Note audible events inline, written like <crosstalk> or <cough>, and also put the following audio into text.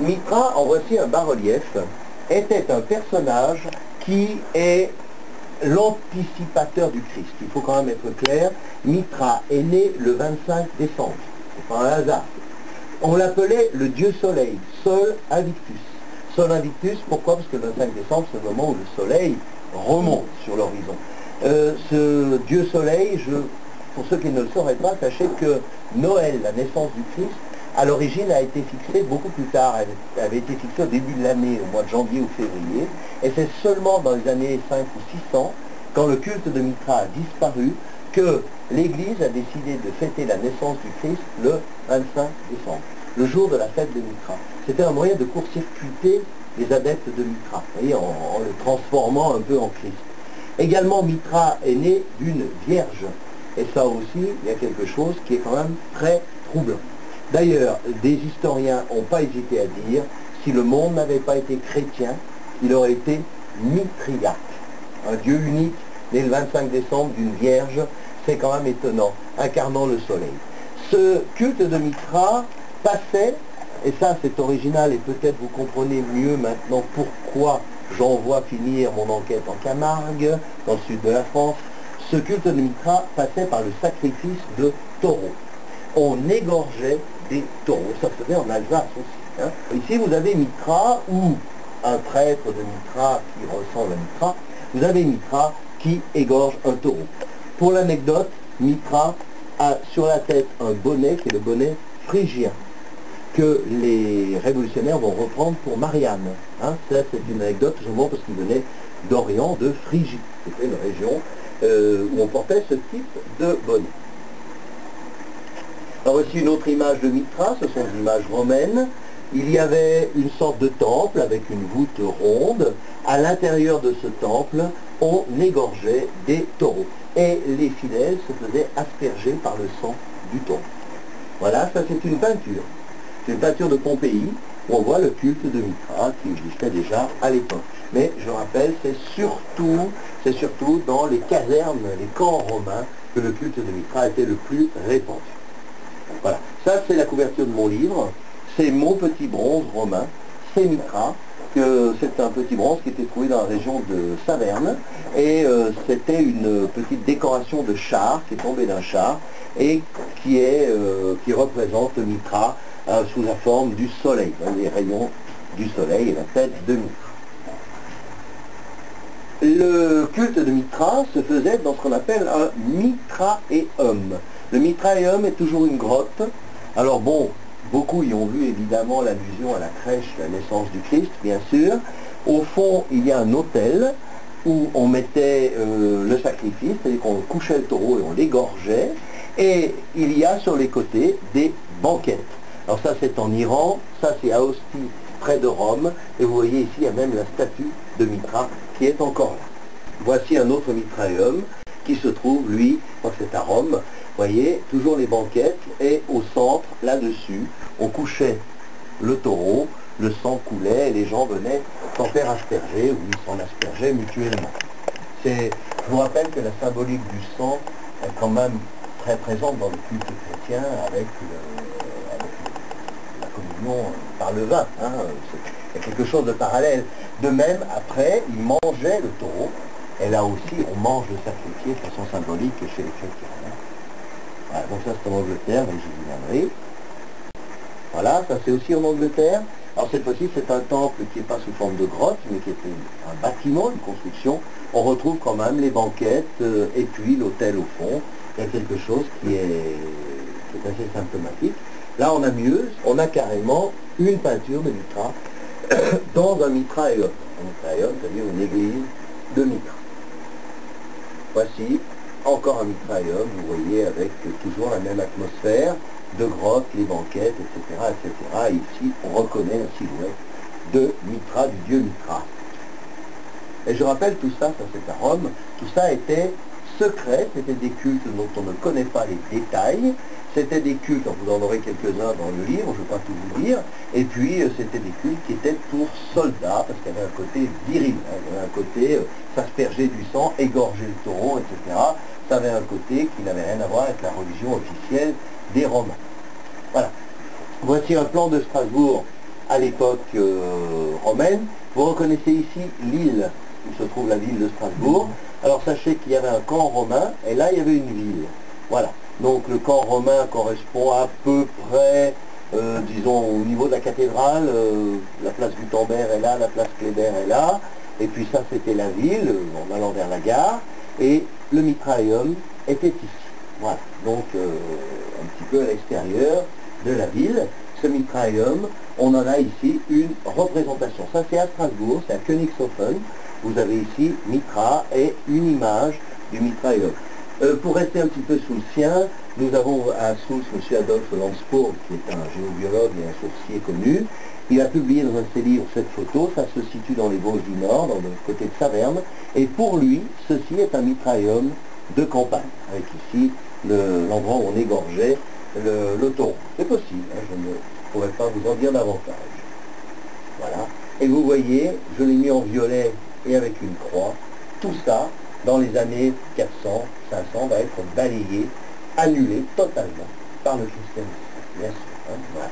Mitra, en voici un bas-relief, était un personnage qui est l'anticipateur du Christ. Il faut quand même être clair, Mitra est né le 25 décembre. C'est pas un hasard. On l'appelait le dieu soleil, Sol Invictus. Sol Invictus, pourquoi? Parce que le 25 décembre, c'est le moment où le soleil remonte sur l'horizon. Euh, ce dieu soleil, pour ceux qui ne le sauraient pas, sachez que Noël, la naissance du Christ, à l'origine a été fixée beaucoup plus tard. Elle avait été fixée au début de l'année, au mois de janvier ou février. Et c'est seulement dans les années 5 ou 600, quand le culte de Mitra a disparu, que l'Église a décidé de fêter la naissance du Christ le 25 décembre, le jour de la fête de Mitra. C'était un moyen de court-circuiter les adeptes de Mitra, voyez, en, le transformant un peu en Christ. Également, Mitra est né d'une vierge. Et ça aussi, il y a quelque chose qui est quand même très troublant. D'ailleurs, des historiens n'ont pas hésité à dire, si le monde n'avait pas été chrétien, il aurait été mitriaque. Un Dieu unique, né le 25 décembre d'une vierge, c'est quand même étonnant, incarnant le soleil. Ce culte de Mitra passait, et ça c'est original, et peut-être vous comprenez mieux maintenant pourquoi j'envoie finir mon enquête en Camargue, dans le sud de la France, ce culte de Mitra passait par le sacrifice de taureaux. On égorgeait des taureaux, ça se en Alsace aussi. Hein. Ici vous avez Mitra, ou un prêtre de Mitra qui ressemble à Mitra, vous avez Mitra qui égorge un taureau. Pour l'anecdote, Mitra a sur la tête un bonnet qui est le bonnet phrygien que les révolutionnaires vont reprendre pour Marianne. Hein. Ça, c'est une anecdote, souvent parce qu'il venait d'Orient, de Phrygie. C'était une région euh, où on portait ce type de bonnet. Voici une autre image de Mitra, ce sont des images romaines. Il y avait une sorte de temple avec une voûte ronde. À l'intérieur de ce temple, on égorgeait des taureaux. Et les fidèles se faisaient asperger par le sang du taureau. Voilà, ça c'est une peinture. C'est une peinture de Pompéi où on voit le culte de Mitra qui existait déjà à l'époque. Mais je rappelle, c'est surtout, c'est surtout dans les casernes, les camps romains que le culte de Mitra était le plus répandu. Voilà, ça c'est la couverture de mon livre, c'est mon petit bronze romain, c'est Mitra, c'est un petit bronze qui était trouvé dans la région de Saverne, et euh, c'était une petite décoration de char qui est tombée d'un char, et qui, euh, représente Mitra euh, sous la forme du soleil, les rayons du soleil et la tête de Mitra. Le culte de Mitra se faisait dans ce qu'on appelle un mitraeum. Le mitraeum est toujours une grotte. Alors bon, beaucoup y ont vu évidemment l'allusion à la crèche, la naissance du Christ, bien sûr. Au fond, il y a un hôtel où on mettait euh, le sacrifice, c'est-à-dire qu'on couchait le taureau et on l'égorgeait. Et il y a sur les côtés des banquettes. Alors ça c'est en Iran, ça c'est à Ostie, près de Rome. Et vous voyez ici, il y a même la statue de Mitra qui est encore là. Voici un autre mitraeum qui se trouve, lui, c'est à Rome, voyez, toujours les banquettes, et au centre, là-dessus, on couchait le taureau, le sang coulait, et les gens venaient s'en faire asperger, ou ils s'en aspergeaient mutuellement. je vous rappelle que la symbolique du sang est quand même très présente dans le culte chrétien avec, la communion par le vin. Hein. Il y a quelque chose de parallèle. De même, après, ils mangeaient le taureau, et là aussi, on mange le sacrifié de façon symbolique chez les chrétiens. Hein. Donc ça c'est en Angleterre, mais j'y viendrai. Voilà, ça c'est aussi en Angleterre. Alors cette fois-ci, c'est un temple qui n'est pas sous forme de grotte, mais qui est un bâtiment, une construction. On retrouve quand même les banquettes euh, et puis l'hôtel au fond. Il y a quelque chose qui est, assez symptomatique. Là, on a mieux, on a carrément une peinture de Mitra <coughs> dans un mitraeum. Un mitraeum, c'est-à-dire une église de Mitra. Voici encore un mitraeum, vous voyez, avec toujours la même atmosphère de grottes, les banquettes, etc., etc. Et ici, on reconnaît la silhouette de Mitra, du dieu Mitra. Et je rappelle tout ça, ça c'est à Rome, tout ça était secret, c'était des cultes dont on ne connaît pas les détails, c'était des cultes, vous en aurez quelques-uns dans le livre, je ne vais pas tout vous dire, et puis euh, c'était des cultes qui étaient pour soldats, parce qu'il y avait un côté viril, hein. il y avait un côté euh, s'asperger du sang, égorger le taureau, etc. Ça avait un côté qui n'avait rien à voir avec la religion officielle des Romains. Voilà. Voici un plan de Strasbourg à l'époque euh, romaine. Vous reconnaissez ici l'île où se trouve la ville de Strasbourg. Alors sachez qu'il y avait un camp romain et là il y avait une ville. Voilà. Donc le camp romain correspond à peu près, euh, disons, au niveau de la cathédrale. euh, la place Gutenberg est là, la place Kléber est là. Et puis ça c'était la ville, en allant vers la gare. Et le mitrailleum était ici. Voilà. Donc euh, un petit peu à l'extérieur de la ville. Ce mitrailleum, on en a ici une représentation. Ça c'est à Strasbourg, c'est à Königshofen. Vous avez ici Mitra et une image du mitrailleum. Euh, pour rester un petit peu sous le sien, nous avons à Sousse M. Adolphe Landspour, qui est un géobiologue et un sourcier connu. Il a publié dans un de ses livres cette photo, ça se situe dans les Vosges du Nord, dans le côté de Saverne, et pour lui, ceci est un mitrailleum de campagne, avec ici le- l'endroit où on égorgeait le- l'autoroute. C'est possible, hein, je ne pourrais pas vous en dire davantage. Voilà. Et vous voyez, je l'ai mis en violet et avec une croix. Tout ça, dans les années 400, 500, va être balayé, annulé totalement par le christianisme. Bien sûr. hein.